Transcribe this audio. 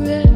regret.